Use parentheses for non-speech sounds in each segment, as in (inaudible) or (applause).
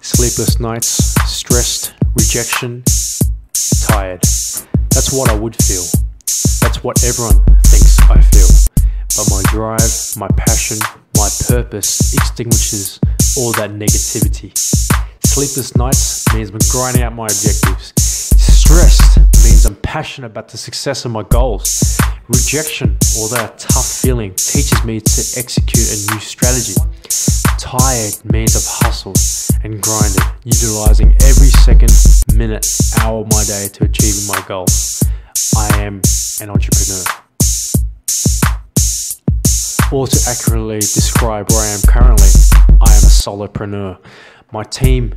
Sleepless nights, stressed, rejection, tired. That's what I would feel. That's what everyone thinks I feel. But my drive, my passion, my purpose extinguishes all that negativity. Sleepless nights means I'm grinding out my objectives. Stressed means I'm passionate about the success of my goals. Rejection, or that tough feeling, teaches me to execute a new strategy. Tired means I've hustled and grinded, utilizing every second, minute, hour of my day to achieving my goals. I am an entrepreneur. Or to accurately describe where I am currently, I am a solopreneur. My team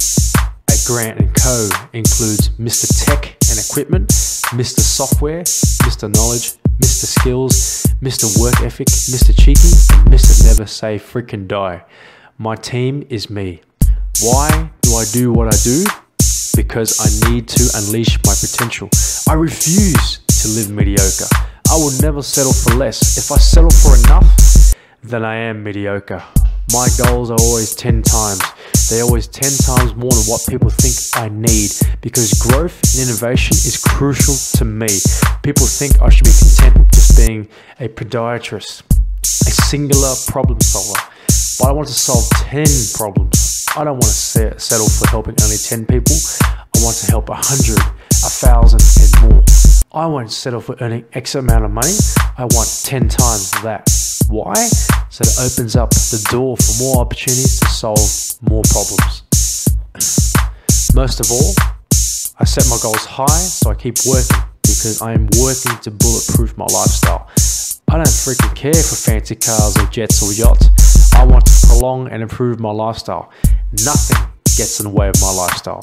at Grant & Co. includes Mr. Tech and Equipment, Mr. Software, Mr. Knowledge, Mr. Skills, Mr. Work Ethic, Mr. Cheeky, and Mr. Never Say Freaking Die. My team is me. Why do I do what I do? Because I need to unleash my potential. I refuse to live mediocre. I will never settle for less. If I settle for enough, then I am mediocre. My goals are always 10 times. They're always 10 times more than what people think I need because growth and innovation is crucial to me. People think I should be content with just being a podiatrist, a singular problem solver. But I want to solve 10 problems. I don't want to settle for helping only 10 people. I want to help 100, 1,000, and more. I won't settle for earning X amount of money. I want 10 times that. Why? So it opens up the door for more opportunities to solve more problems. (clears throat) Most of all, I set my goals high so I keep working because I am working to bulletproof my lifestyle. I don't freaking care for fancy cars or jets or yachts. I want to prolong and improve my lifestyle. Nothing gets in the way of my lifestyle.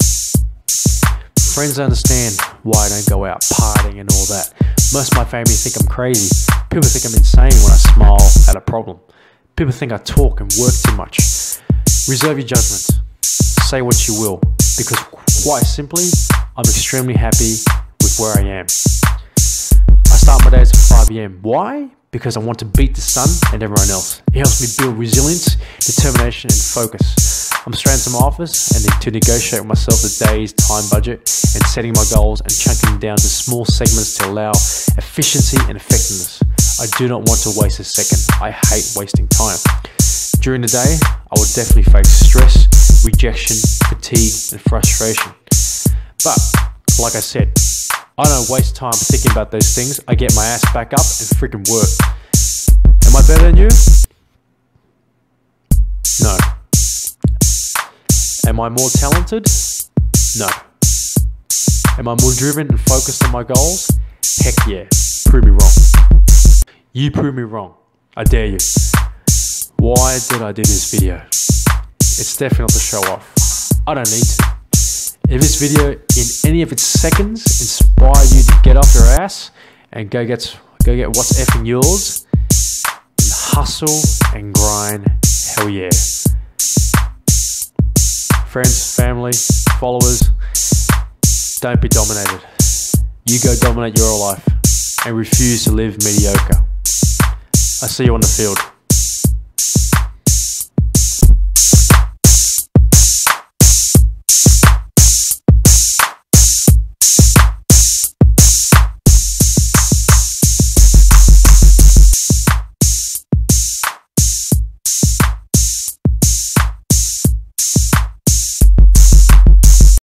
Friends understand why I don't go out partying and all that. Most of my family think I'm crazy. People think I'm insane when I smile at a problem. People think I talk and work too much. Reserve your judgment. Say what you will, because quite simply, I'm extremely happy with where I am. I start my days at 5 am. Why? Because I want to beat the sun and everyone else. It helps me build resilience, determination, and focus. I'm straight into my office and to negotiate with myself the day's time budget and setting my goals and chunking them down to small segments to allow efficiency and effectiveness. I do not want to waste a second. I hate wasting time. During the day, I will definitely face stress, rejection, fatigue, and frustration. But, like I said, I don't waste time thinking about those things. I get my ass back up and freaking work. Am I better than you? No. Am I more talented? No. Am I more driven and focused on my goals? Heck yeah. Prove me wrong. You prove me wrong. I dare you. Why did I do this video? It's definitely not to show off. I don't need to. If this video in any of its seconds inspire you to get off your ass and go get go get what's effing yours and hustle and grind, hell yeah. Friends, family, followers, don't be dominated. You go dominate your life and refuse to live mediocre. I see you on the field.